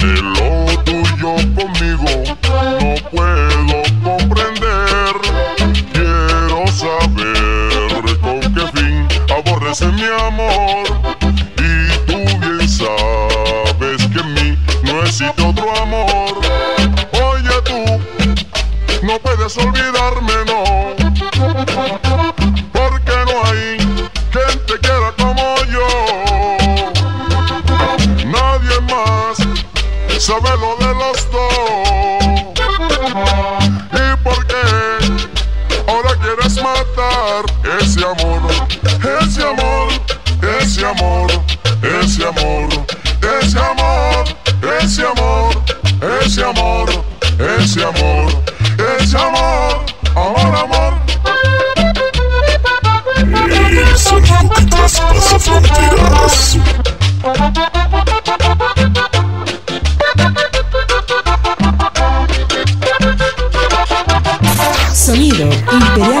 De lo tuyo conmigo no puedo comprender. Quiero saber con qué fin aborrece mi amor. Y tú bien sabes que en mí no existe otro amor. Oye tú, no puedes olvidarme, no. Sabe lo de los dos. ¿Y por qué ahora quieres matar ese amor? Ese amor, ese amor, ese amor, ese amor, ese amor, ese amor, ese amor, ese amor, amor, amor. El sonido que traspasa fronteras.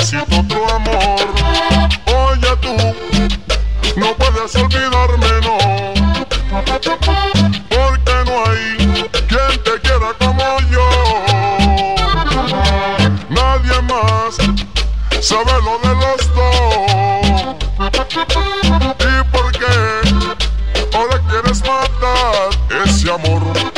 existe otro amor. Oye tú, no puedes olvidarme, no. Porque no hay quien te quiera como yo. Nadie más sabe lo de los dos. ¿Y por qué ahora quieres matar ese amor?